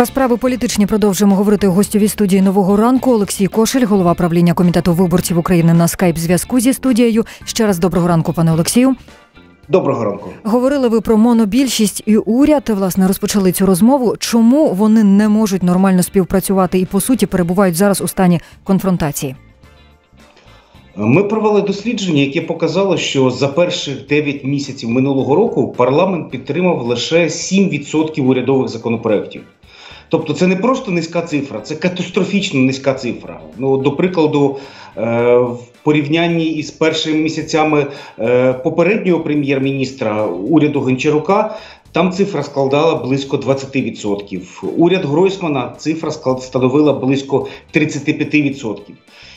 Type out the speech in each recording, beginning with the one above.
Про справи політичні продовжуємо говорити у гостю студії нового ранку. Олексій Кошель, голова правління комітету виборців України на скайп зв'язку зі студією. Ще раз доброго ранку, пане Олексію. Доброго ранку. Говорили ви про монобільшість і уряд. Власне розпочали цю розмову. Чому вони не можуть нормально співпрацювати і по суті перебувають зараз у стані конфронтації? Ми провели дослідження, яке показало, що за перших 9 місяців минулого року парламент підтримав лише 7% урядових законопроєктів. Тобто, це не просто низька цифра, це катастрофічно низька цифра. Ну, до прикладу, е, в порівнянні із першими місяцями е, попереднього прем'єр-міністра уряду Гончарука. Там цифра складала близько 20%. Уряд Гройсмана цифра становила близько 35%.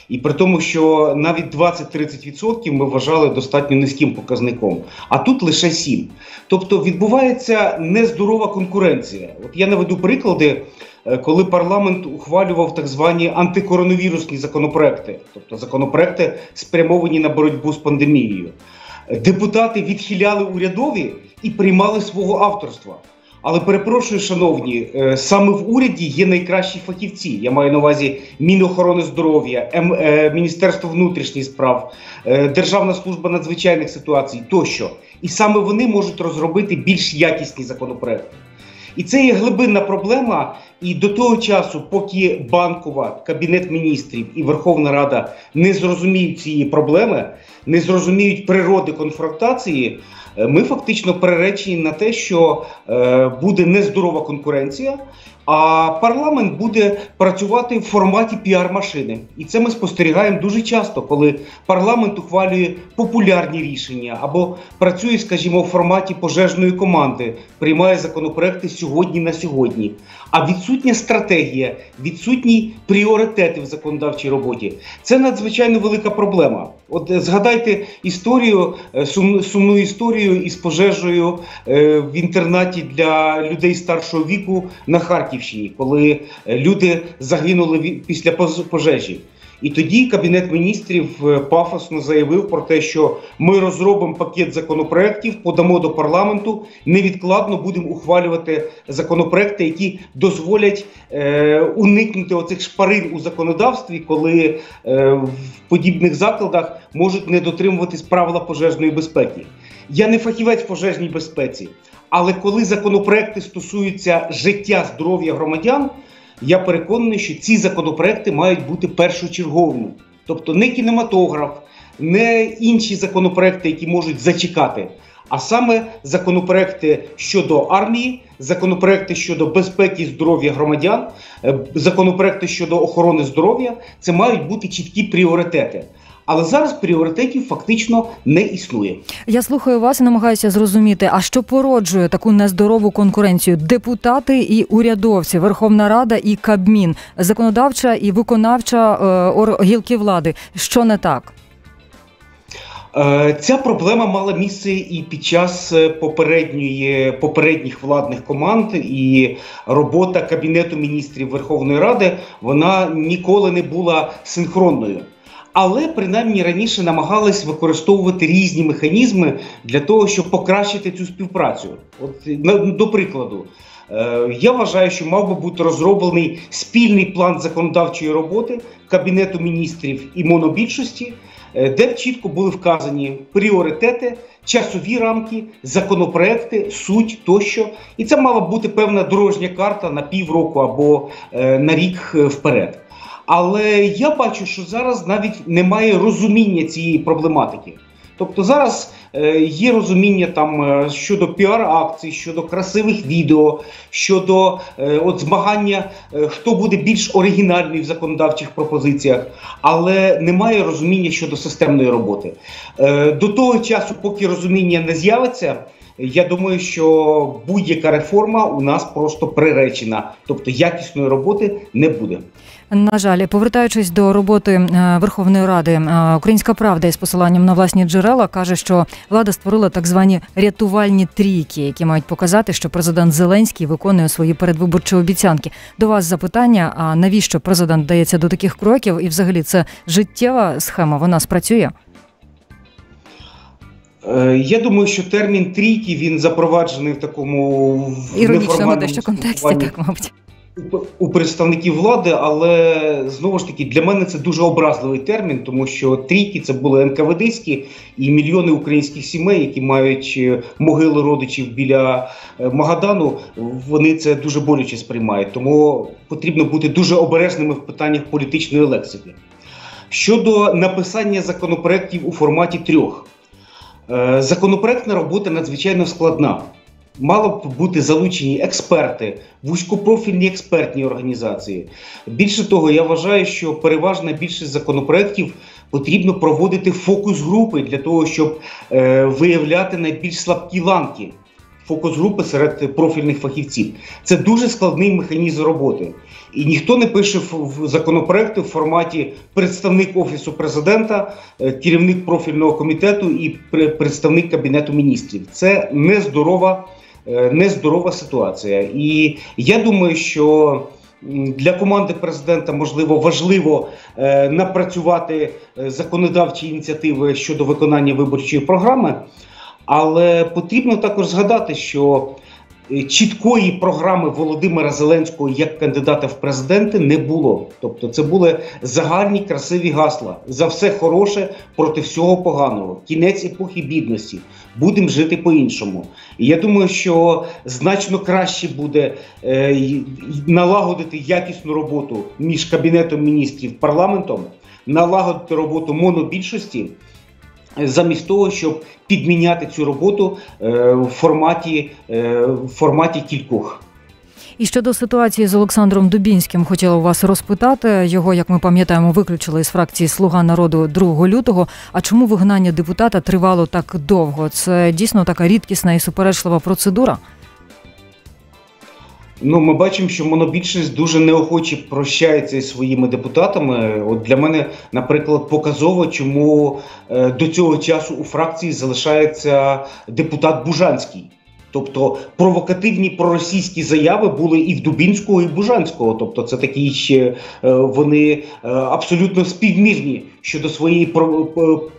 І при тому, що навіть 20-30% ми вважали достатньо низьким показником, а тут лише 7%. Тобто відбувається нездорова конкуренція. От я наведу приклади, е, коли парламент ухвалював так звані антикоронавірусні законопроекти, тобто законопроекти спрямовані на боротьбу з пандемією. Депутати відхиляли урядові і приймали свого авторства. Але перепрошую, шановні, е, саме в уряді є найкращі фахівці. Я маю на увазі Мінохорони здоров'я, е, Міністерство внутрішніх справ, е, Державна служба надзвичайних ситуацій тощо. І саме вони можуть розробити більш якісні законопроекти. І це є глибинна проблема. І до того часу, поки банкова кабінет міністрів і Верховна Рада не зрозуміють цієї проблеми, не зрозуміють природи конфронтації. Е, ми фактично переречені на те, що е, буде нездорова конкуренція, а парламент буде працювати в форматі піар-машини. І це ми спостерігаємо дуже часто, коли парламент ухвалює популярні рішення або працює, скажімо, в форматі пожежної команди, приймає законопроекти сьогодні на сьогодні. А відсутня стратегія, відсутні пріоритети в законодавчій роботі це надзвичайно велика проблема. От е, згадайте історію, сумну історію історію із пожежею е, в інтернаті для людей старшого віку на Харківщині, коли е, люди загинули після пожежі. І тоді кабінет міністрів е, пафосно заявив про те, що ми розробимо пакет законопроєктів, подамо до парламенту. Невідкладно будемо ухвалювати законопроекти, які дозволять е, уникнути оцих шпарин у законодавстві, коли е, в подібних закладах можуть не дотримуватись правила пожежної безпеки. Я не фахівець в пожежній безпеці, але коли законопроекти стосуються життя здоров'я громадян, я переконаний, що ці законопроекти мають бути першочерговими. Тобто не кінематограф, не інші законопроекти, які можуть зачекати, а саме законопроекти щодо армії, законопроекти щодо безпеки здоров'я громадян, е, законопроекти щодо охорони здоров'я це мають бути чіткі пріоритети. Але зараз пріоритетів фактично не існує. Я слухаю вас і намагаюся зрозуміти, а що породжує таку нездорову конкуренцію? Депутати і урядовці, Верховна Рада і Кабмін, законодавча і виконавча е, гілки влади. Що не так? Е, ця проблема мала місце і під час е, попередньої попередніх владних команд, і робота Кабінету міністрів Верховної Ради вона ніколи не була синхронною але принаймні раніше намагались використовувати різні механізми для того, щоб покращити цю співпрацю. От до прикладу. Е, я вважаю, що мав би бути розроблений спільний план законодавчої роботи Кабінету міністрів і монобільшості, е, де чітко були вказані пріоритети, часові рамки, законопроекти, суть тощо. І це мала б бути певна дорожня карта на півроку або е, на рік вперед. Але я бачу, що зараз навіть немає розуміння цієї проблематики. Тобто зараз е, є розуміння там е, щодо піар-акцій, щодо красивих відео, щодо е, от змагання, е, хто буде більш оригінальний в законодавчих пропозиціях, але немає розуміння щодо системної роботи. Е, до того часу, поки розуміння не з'явиться. Я думаю, що будь-яка реформа у нас просто приречена, тобто якісної роботи не буде. На жаль, повертаючись до роботи е, Верховної Ради, е, Українська правда із посиланням на власні джерела каже, що влада створила так звані рятувальні трійки, які мають показати, що президент Зеленський виконує свої передвиборчі обіцянки. До вас запитання: а навіщо президент дається до таких кроків? І, взагалі, це життєва схема? Вона спрацює? Е, я думаю, що термін трійки він запроваджений в такому іронічному дещо контексті, так мабуть. у представників влади, але знову ж таки для мене це дуже образливий термін, тому що трійки це були НКВДські і мільйони українських сімей, які мають е, могили родичів біля е, Магадану. Вони це дуже боляче сприймають. Тому потрібно бути дуже обережними в питаннях політичної лексики. Щодо написання законопроєктів у форматі трьох, законопроектна робота надзвичайно складна. Мало б бути залучені експерти, вузькопрофільні експертні організації. Більше того, я вважаю, що переважна більшість законопроєктів потрібно проводити фокус групи для того, щоб е, виявляти найбільш слабкі ланки фокус групи серед профільних фахівців. Це дуже складний механізм роботи. І ніхто не пише в законопроекти в форматі представник офісу президента, е, керівник профільного комітету і представник кабінету міністрів. Це нездорова. Е, нездорова ситуація. І я думаю, що для команди президента можливо важливо е, напрацювати законодавчі ініціативи щодо виконання виборчої програми, але потрібно також згадати, що Е, чіткої програми Володимира Зеленського як кандидата в президенти не було. Тобто, це були загальні красиві гасла за все хороше проти всього поганого. Кінець епохи бідності. Будемо жити по-іншому. І я думаю, що значно краще буде е, налагодити якісну роботу між кабінетом міністрів парламентом, налагодити роботу монобільшості замість того, щоб підміняти цю роботу е, в форматі, е, в форматі кількох. І щодо ситуації з Олександром Дубінським, хотіла у вас розпитати його, як ми пам'ятаємо, виключили з фракції Слуга народу 2 лютого. А чому вигнання депутата тривало так довго? Це дійсно така рідкісна і суперечлива процедура. Ну, ми бачимо, що монобільшість дуже неохоче прощається із своїми депутатами. От для мене, наприклад, показово, чому е, до цього часу у фракції залишається депутат Бужанський. Тобто провокативні проросійські заяви були і в Дубінського, і в Бужанського. Тобто, це такі ще е, вони е, абсолютно співмірні щодо своєї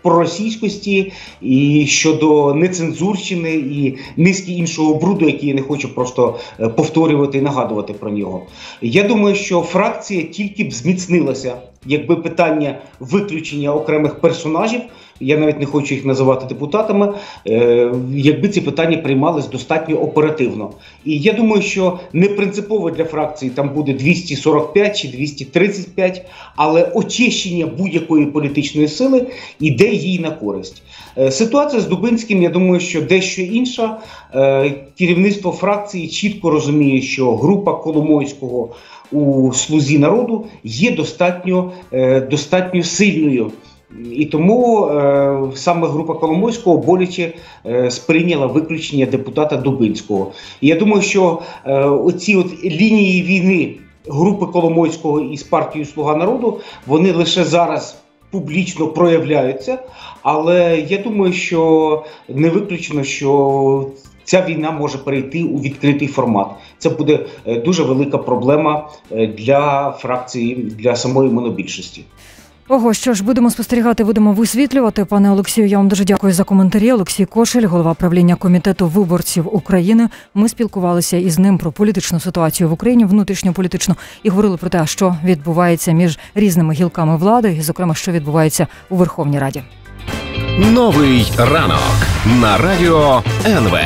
проросійськості і щодо нецензурщини і низки іншого бруду, який я не хочу просто е, повторювати і нагадувати про нього. Я думаю, що фракція тільки б зміцнилася, якби питання виключення окремих персонажів я навіть не хочу їх називати депутатами, е, якби ці питання приймались достатньо оперативно. І я думаю, що не принципово для фракції там буде 245 чи 235, але очищення будь-якої політичної сили іде їй на користь. Е, ситуація з Дубинським, я думаю, що дещо інша. Е, керівництво фракції чітко розуміє, що група Коломойського у слузі народу є достатньо, достатньо сильною. І тому е, саме група Коломойського боляче е, сприйняла виключення депутата Дубинського. І я думаю, що е, оці от лінії війни групи Коломойського із партією Слуга народу вони лише зараз публічно проявляються. Але я думаю, що не виключено, що ця війна може перейти у відкритий формат. Це буде е, дуже велика проблема е, для фракції, для самої монобільшості. Ого, що ж будемо спостерігати, будемо висвітлювати. Пане Олексію, я вам дуже дякую за коментарі. Олексій Кошель, голова правління комітету виборців України. Ми спілкувалися із ним про політичну ситуацію в Україні, внутрішньополітичну, і говорили про те, що відбувається між різними гілками влади, і зокрема, що відбувається у Верховній Раді. Новий ранок на радіо НВ.